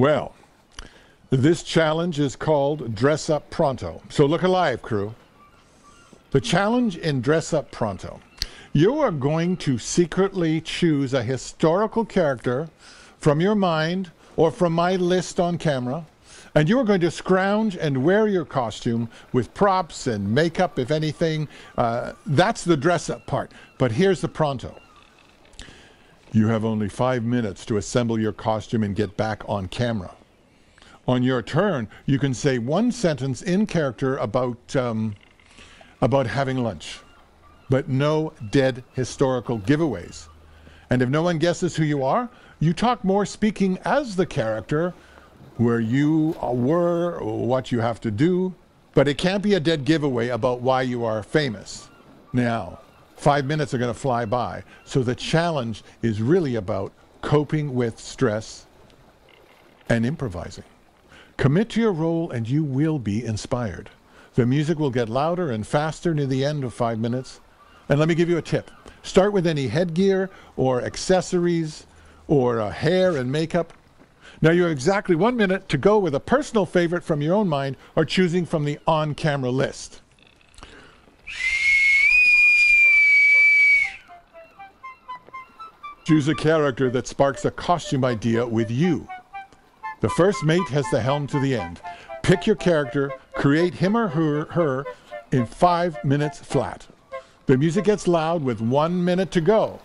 Well, this challenge is called Dress Up Pronto. So look alive, crew. The challenge in Dress Up Pronto. You are going to secretly choose a historical character from your mind or from my list on camera, and you are going to scrounge and wear your costume with props and makeup, if anything. Uh, that's the dress up part. But here's the pronto. You have only five minutes to assemble your costume and get back on camera. On your turn, you can say one sentence in character about, um, about having lunch, but no dead historical giveaways. And if no one guesses who you are, you talk more speaking as the character, where you were, what you have to do, but it can't be a dead giveaway about why you are famous. Now, Five minutes are going to fly by. So the challenge is really about coping with stress and improvising. Commit to your role and you will be inspired. The music will get louder and faster near the end of five minutes. And let me give you a tip. Start with any headgear or accessories or uh, hair and makeup. Now you have exactly one minute to go with a personal favorite from your own mind or choosing from the on-camera list. Choose a character that sparks a costume idea with you. The first mate has the helm to the end. Pick your character, create him or her, her in five minutes flat. The music gets loud with one minute to go.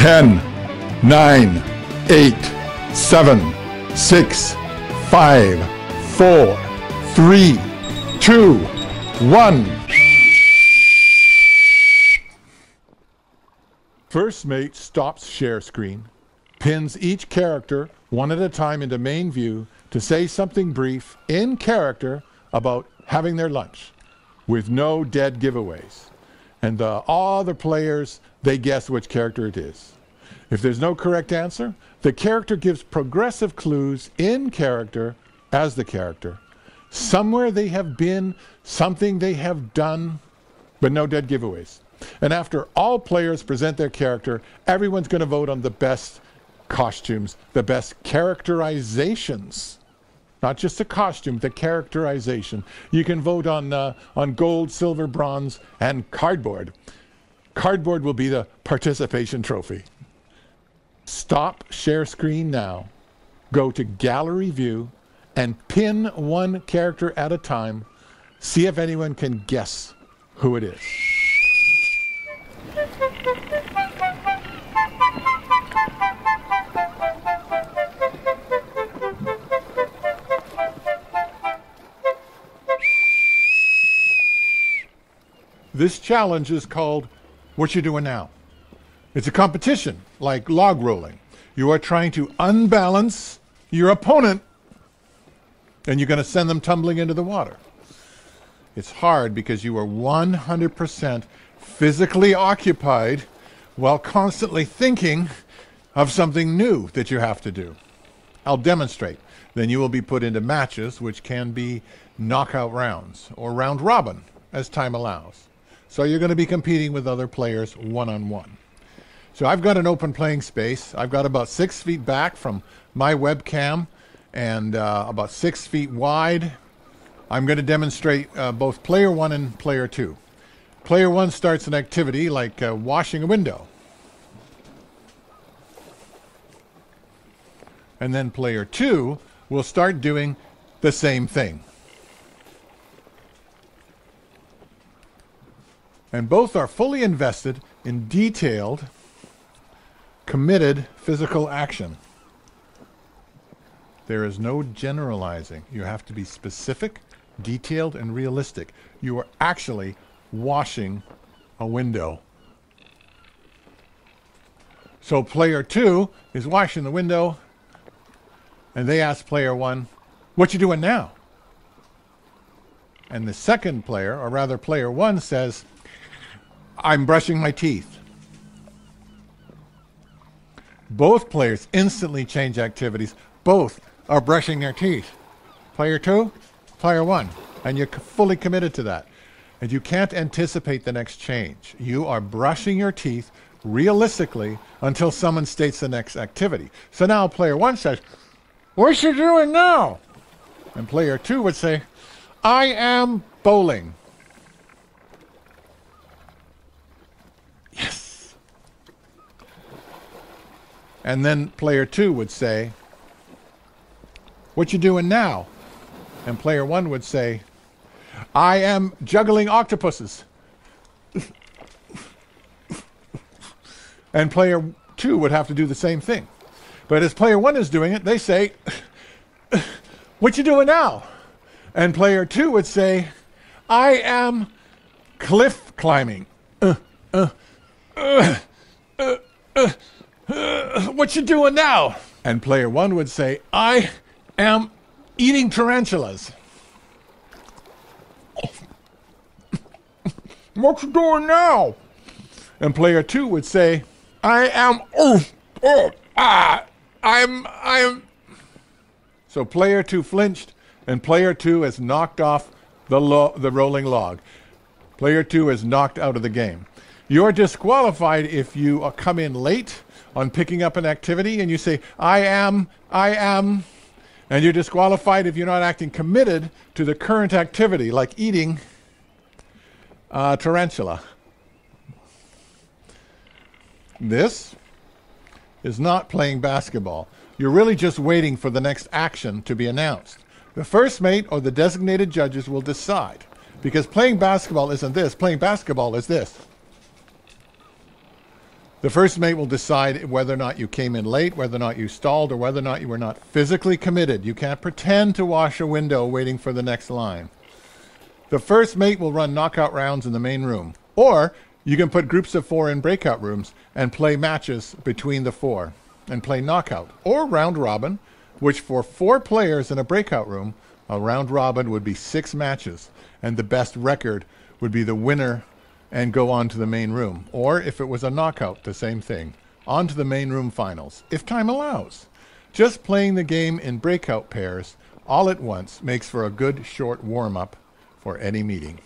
10, 9, 8, 7, 6, 5, 4, 3, 2, 1. First mate stops share screen, pins each character one at a time into main view to say something brief in character about having their lunch with no dead giveaways. And uh, all the players, they guess which character it is. If there's no correct answer, the character gives progressive clues in character as the character. Somewhere they have been, something they have done, but no dead giveaways. And after all players present their character, everyone's going to vote on the best costumes, the best characterizations. Not just the costume, the characterization. You can vote on, uh, on gold, silver, bronze, and cardboard. Cardboard will be the participation trophy. Stop share screen now. Go to gallery view and pin one character at a time. See if anyone can guess who it is. This challenge is called What you're Doing Now? It's a competition, like log rolling. You are trying to unbalance your opponent and you're going to send them tumbling into the water. It's hard because you are 100% physically occupied while constantly thinking of something new that you have to do. I'll demonstrate. Then you will be put into matches, which can be knockout rounds or round robin as time allows. So you're going to be competing with other players one on one. So I've got an open playing space. I've got about six feet back from my webcam and uh, about six feet wide. I'm going to demonstrate uh, both player one and player two. Player one starts an activity like uh, washing a window. And then player two will start doing the same thing. And both are fully invested in detailed, committed physical action. There is no generalizing. You have to be specific, detailed, and realistic. You are actually washing a window. So player two is washing the window, and they ask player one, what you doing now? And the second player, or rather player one, says, I'm brushing my teeth. Both players instantly change activities. Both are brushing their teeth. Player two, player one. And you're fully committed to that. And you can't anticipate the next change. You are brushing your teeth realistically until someone states the next activity. So now player one says, What's you doing now? And player two would say, I am bowling. And then player two would say, What you doing now? And player one would say, I am juggling octopuses. and player two would have to do the same thing. But as player one is doing it, they say, What you doing now? And player two would say, I am cliff climbing. Uh, uh, uh, what you doing now? And player one would say, I am eating tarantulas. What you doing now? And player two would say, I am, oh, oh, ah, I'm, I'm. So player two flinched, and player two has knocked off the, lo- the rolling log. Player two is knocked out of the game. You're disqualified if you uh, come in late on picking up an activity and you say, I am, I am. And you're disqualified if you're not acting committed to the current activity, like eating tarantula. This is not playing basketball. You're really just waiting for the next action to be announced. The first mate or the designated judges will decide. Because playing basketball isn't this, playing basketball is this. The first mate will decide whether or not you came in late, whether or not you stalled, or whether or not you were not physically committed. You can't pretend to wash a window waiting for the next line. The first mate will run knockout rounds in the main room. Or you can put groups of four in breakout rooms and play matches between the four and play knockout. Or round robin, which for four players in a breakout room, a round robin would be six matches. And the best record would be the winner and go on to the main room. Or if it was a knockout, the same thing. On to the main room finals, if time allows. Just playing the game in breakout pairs all at once makes for a good short warm up for any meeting.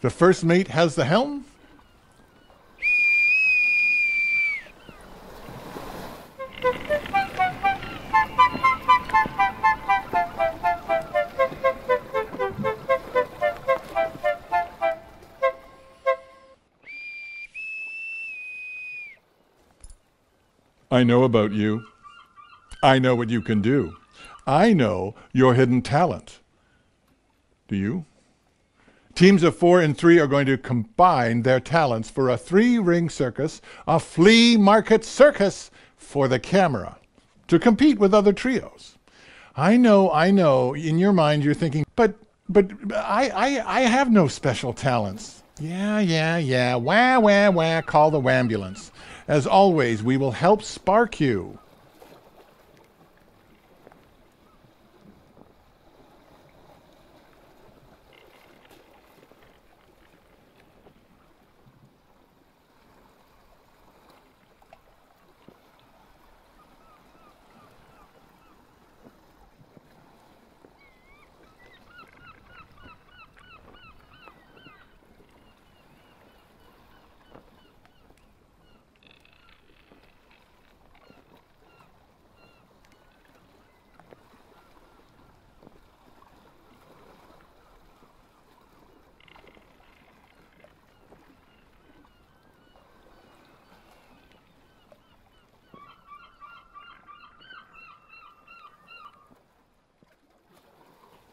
The first mate has the helm. I know about you. I know what you can do. I know your hidden talent. Do you? Teams of four and three are going to combine their talents for a three ring circus, a flea market circus for the camera, to compete with other trios. I know, I know, in your mind you're thinking, but but I, I, I have no special talents. Yeah, yeah, yeah. Wah, wah, wah. Call the ambulance. As always, we will help spark you.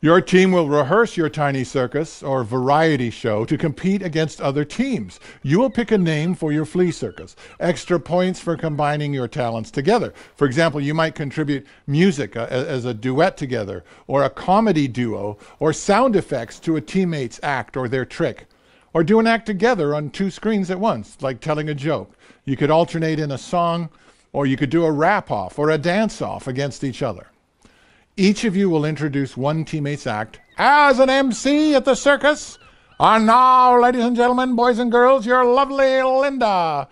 Your team will rehearse your tiny circus or variety show to compete against other teams. You will pick a name for your flea circus. Extra points for combining your talents together. For example, you might contribute music uh, as a duet together, or a comedy duo, or sound effects to a teammate's act or their trick. Or do an act together on two screens at once, like telling a joke. You could alternate in a song, or you could do a rap off or a dance off against each other. Each of you will introduce one teammate's act as an MC at the circus. And now, ladies and gentlemen, boys and girls, your lovely Linda,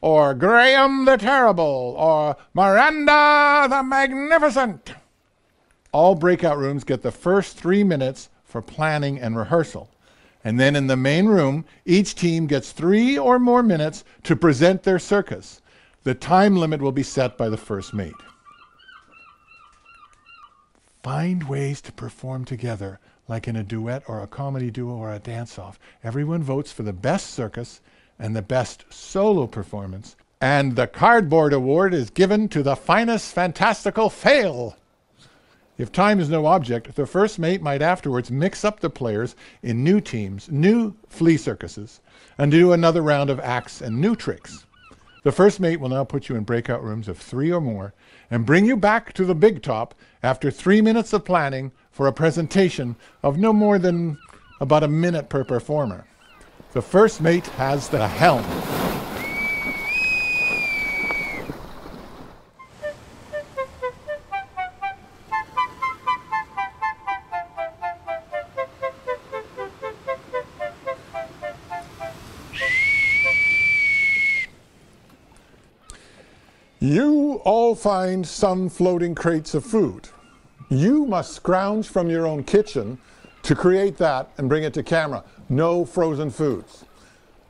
or Graham the Terrible, or Miranda the Magnificent. All breakout rooms get the first three minutes for planning and rehearsal. And then in the main room, each team gets three or more minutes to present their circus. The time limit will be set by the first mate. Find ways to perform together, like in a duet or a comedy duo or a dance off. Everyone votes for the best circus and the best solo performance. And the cardboard award is given to the finest fantastical fail. If time is no object, the first mate might afterwards mix up the players in new teams, new flea circuses, and do another round of acts and new tricks. The first mate will now put you in breakout rooms of three or more and bring you back to the big top after three minutes of planning for a presentation of no more than about a minute per performer. The first mate has the helm. You all find some floating crates of food. You must scrounge from your own kitchen to create that and bring it to camera. No frozen foods.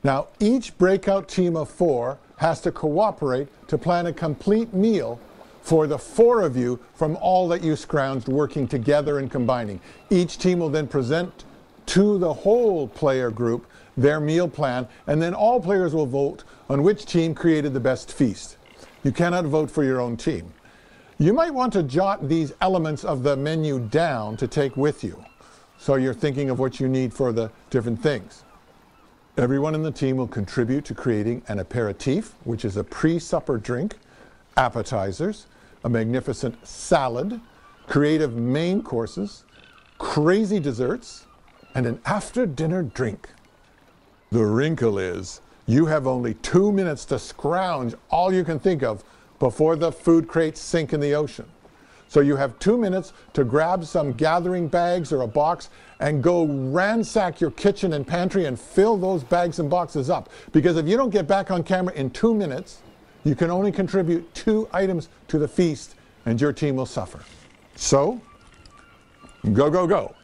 Now, each breakout team of four has to cooperate to plan a complete meal for the four of you from all that you scrounged working together and combining. Each team will then present to the whole player group their meal plan, and then all players will vote on which team created the best feast. You cannot vote for your own team. You might want to jot these elements of the menu down to take with you. So you're thinking of what you need for the different things. Everyone in the team will contribute to creating an aperitif, which is a pre-supper drink, appetizers, a magnificent salad, creative main courses, crazy desserts, and an after-dinner drink. The wrinkle is you have only two minutes to scrounge all you can think of before the food crates sink in the ocean. So you have two minutes to grab some gathering bags or a box and go ransack your kitchen and pantry and fill those bags and boxes up. Because if you don't get back on camera in two minutes, you can only contribute two items to the feast and your team will suffer. So, go, go, go.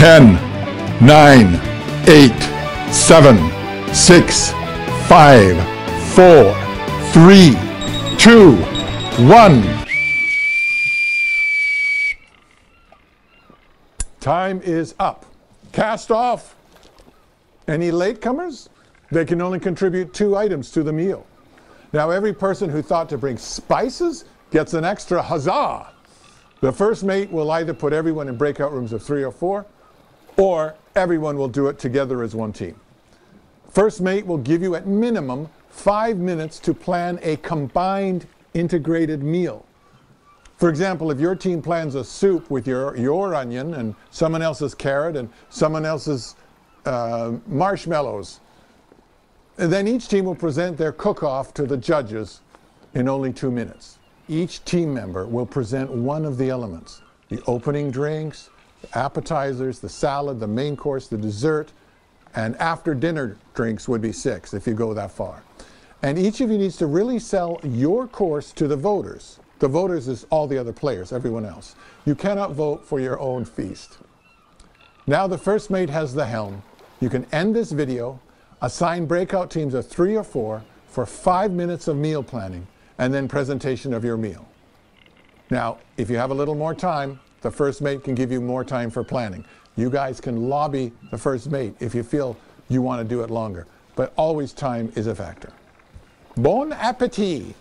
10, 9, 8, 7, 6, 5, 4, 3, 2, 1. Time is up. Cast off. Any latecomers? They can only contribute two items to the meal. Now, every person who thought to bring spices gets an extra huzzah. The first mate will either put everyone in breakout rooms of three or four, or everyone will do it together as one team. First mate will give you at minimum five minutes to plan a combined integrated meal. For example, if your team plans a soup with your, your onion and someone else's carrot and someone else's uh, marshmallows, then each team will present their cook-off to the judges in only two minutes. Each team member will present one of the elements, the opening drinks, appetizers, the salad, the main course, the dessert, and after dinner drinks would be six if you go that far. And each of you needs to really sell your course to the voters. The voters is all the other players, everyone else. You cannot vote for your own feast. Now the first mate has the helm. You can end this video, assign breakout teams of three or four for five minutes of meal planning, and then presentation of your meal. Now, if you have a little more time, the first mate can give you more time for planning. You guys can lobby the first mate if you feel you want to do it longer. But always time is a factor. Bon appetit!